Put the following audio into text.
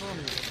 Помню.